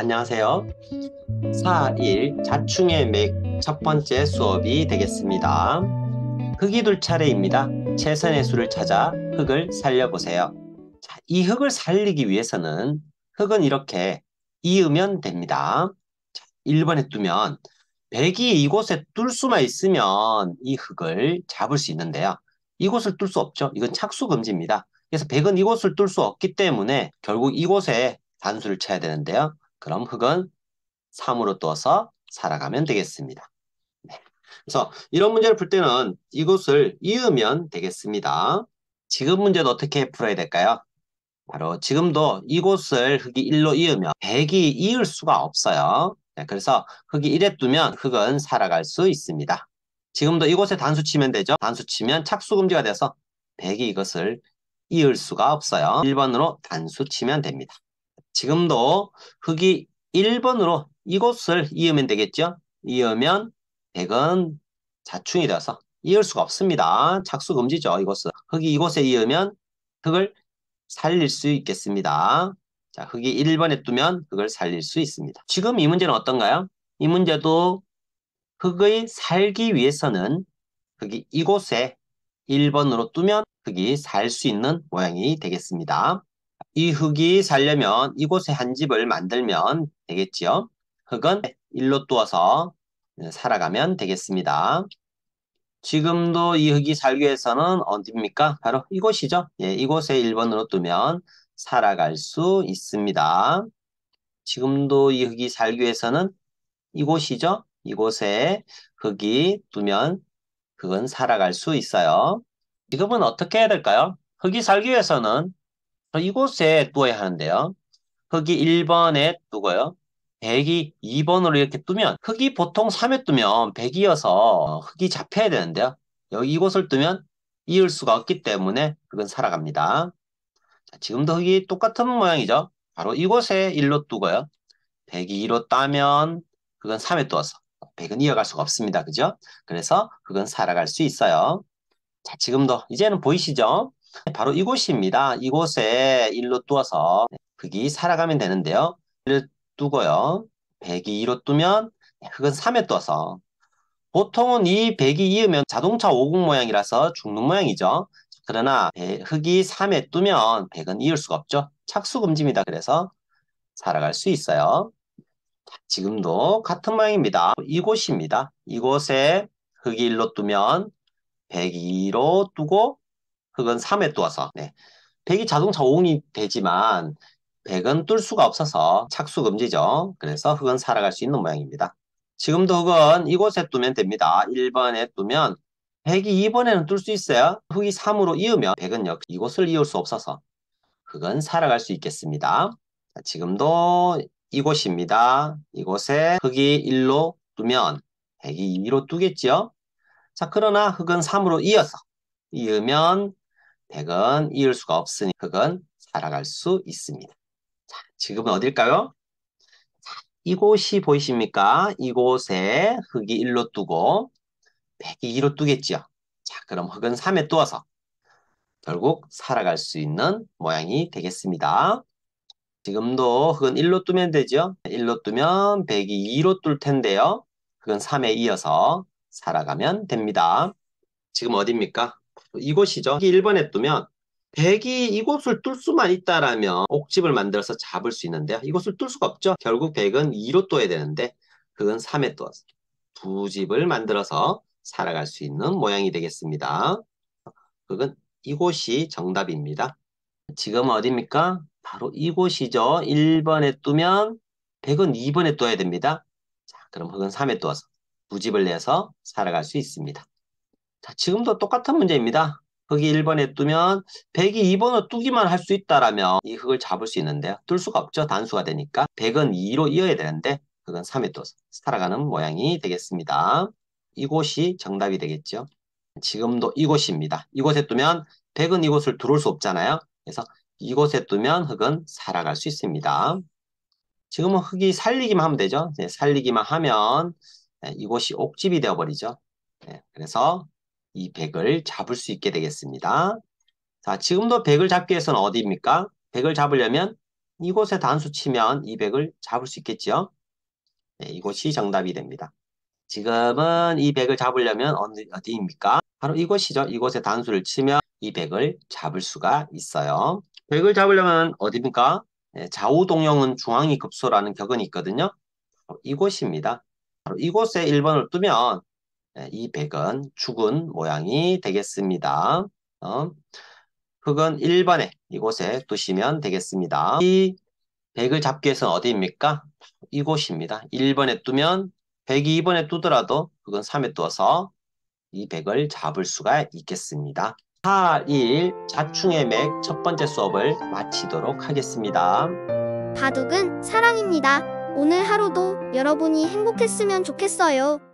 안녕하세요. 4.1 자충의 맥 첫 번째 수업이 되겠습니다. 흙이 둘 차례입니다. 최선의 수를 찾아 흙을 살려보세요. 자, 이 흙을 살리기 위해서는 흙은 이렇게 이으면 됩니다. 자, 1번에 두면 백이 이곳에 뚫 수만 있으면 이 흙을 잡을 수 있는데요. 이곳을 뚫 수 없죠. 이건 착수 금지입니다. 그래서 백은 이곳을 뚫 수 없기 때문에 결국 이곳에 단수를 쳐야 되는데요. 그럼 흙은 3으로 떠서 살아가면 되겠습니다. 네. 그래서 이런 문제를 풀 때는 이것을 이으면 되겠습니다. 지금 문제도 어떻게 풀어야 될까요? 바로 지금도 이곳을 흙이 1로 이으면 100이 이을 수가 없어요. 네, 그래서 흙이 1에 두면 흙은 살아갈 수 있습니다. 지금도 이곳에 단수 치면 되죠. 단수 치면 착수 금지가 돼서 100이 이것을 이을 수가 없어요. 1번으로 단수 치면 됩니다. 지금도 흙이 1번으로 이곳을 이으면 되겠죠? 이으면 100은 자충이 되어서 이을 수가 없습니다. 착수 금지죠, 이곳은. 흙이 이곳에 이으면 흙을 살릴 수 있겠습니다. 자, 흙이 1번에 두면 흙을 살릴 수 있습니다. 지금 이 문제는 어떤가요? 이 문제도 흙의 살기 위해서는 흙이 이곳에 1번으로 두면 흙이 살 수 있는 모양이 되겠습니다. 이 흙이 살려면 이곳에 한 집을 만들면 되겠지요. 흙은 일로 두어서 살아가면 되겠습니다. 지금도 이 흙이 살기 위해서는 어디입니까? 바로 이곳이죠. 예, 이곳에 1번으로 두면 살아갈 수 있습니다. 지금도 이 흙이 살기 위해서는 이곳이죠. 이곳에 흙이 두면 흙은 살아갈 수 있어요. 지금은 어떻게 해야 될까요? 흙이 살기 위해서는 이곳에 두어야 하는데요. 흙이 1번에 두고요. 100이 2번으로 이렇게 두면 흙이 보통 3에 두면 100이어서 흙이 잡혀야 되는데요. 여기 이곳을 두면 이을 수가 없기 때문에 흙은 살아갑니다. 자, 지금도 흙이 똑같은 모양이죠. 바로 이곳에 1로 두고요. 100이 2로 따면 흙은 3에 두어서 100은 이어갈 수가 없습니다. 그죠? 그래서 흙은 살아갈 수 있어요. 자, 지금도 이제는 보이시죠? 바로 이곳입니다. 이곳에 1로 두어서 흙이 살아가면 되는데요. 1을 두고요. 100이 2로 두면 흙은 3에 떠서 보통은 이 100이 이으면 자동차 50 모양이라서 죽는 모양이죠. 그러나 흙이 3에 두면 100은 이을 수가 없죠. 착수금지입니다. 그래서 살아갈 수 있어요. 지금도 같은 모양입니다. 이곳입니다. 이곳에 흙이 1로 두면 102로 두고 흙은 3에 두어서 네. 100이 자동차 5운이 되지만 100은 뚫 수가 없어서 착수 금지죠. 그래서 흙은 살아갈 수 있는 모양입니다. 지금도 흙은 이곳에 두면 됩니다. 1번에 두면 100이 2번에는 뚫 수 있어요. 흙이 3으로 이으면 100은 역시 이곳을 이을 수 없어서 흙은 살아갈 수 있겠습니다. 자, 지금도 이곳입니다. 이곳에 흙이 1로 두면 100이 2로 두겠죠. 자, 그러나 흙은 3으로 이어서 이으면 100은 이을 수가 없으니 흙은 살아갈 수 있습니다. 자, 지금은 어딜까요? 자, 이곳이 보이십니까? 이곳에 흙이 1로 두고 100이 2로 두겠지요. 자, 그럼 흙은 3에 두어서 결국 살아갈 수 있는 모양이 되겠습니다. 지금도 흙은 1로 두면 되죠. 1로 두면 100이 2로 뚫 텐데요. 흙은 3에 이어서 살아가면 됩니다. 지금 어디입니까? 이곳이죠. 1번에 두면 100이 이곳을 뚫 수만 있다라면 옥집을 만들어서 잡을 수 있는데요. 이곳을 뚫 수가 없죠. 결국 100은 2로 둬야 되는데 그건 3에 둬서 두 집을 만들어서 살아갈 수 있는 모양이 되겠습니다. 그건 이곳이 정답입니다. 지금 어디입니까? 바로 이곳이죠. 1번에 두면 100은 2번에 둬야 됩니다. 자, 그럼 흙은 3에 둬서 두 집을 내서 살아갈 수 있습니다. 자, 지금도 똑같은 문제입니다. 흙이 1번에 뜨면 100이 2번을 뚜기만 할 수 있다라면 이 흙을 잡을 수 있는데요. 뜰 수가 없죠. 단수가 되니까. 100은 2로 이어야 되는데 흙은 3에 떠서 살아가는 모양이 되겠습니다. 이곳이 정답이 되겠죠. 지금도 이곳입니다. 이곳에 뜨면 100은 이곳을 들어올 수 없잖아요. 그래서 이곳에 뜨면 흙은 살아갈 수 있습니다. 지금은 흙이 살리기만 하면 되죠. 네, 살리기만 하면 네, 이곳이 옥집이 되어버리죠. 네, 그래서 이 100을 잡을 수 있게 되겠습니다. 자, 지금도 100을 잡기 위해서는 어디입니까? 100을 잡으려면 이곳에 단수 치면 200을 잡을 수 있겠죠? 네, 이곳이 정답이 됩니다. 지금은 이 100을 잡으려면 어디, 어디입니까? 바로 이곳이죠. 이곳에 단수를 치면 이 100을 잡을 수가 있어요. 100을 잡으려면 어디입니까? 네, 좌우 동형은 중앙이 급소라는 격언이 있거든요. 바로 이곳입니다. 바로 이곳에 1번을 두면 네, 이 100은 죽은 모양이 되겠습니다. 어? 흙은 1번에 이곳에 두시면 되겠습니다. 이 100을 잡기 위해서는 어디입니까? 이곳입니다. 1번에 두면 100이 2번에 두더라도 그건 3에 두어서 이 100을 잡을 수가 있겠습니다. 4, 1 자충의 맥 첫 번째 수업을 마치도록 하겠습니다. 바둑은 사랑입니다. 오늘 하루도 여러분이 행복했으면 좋겠어요.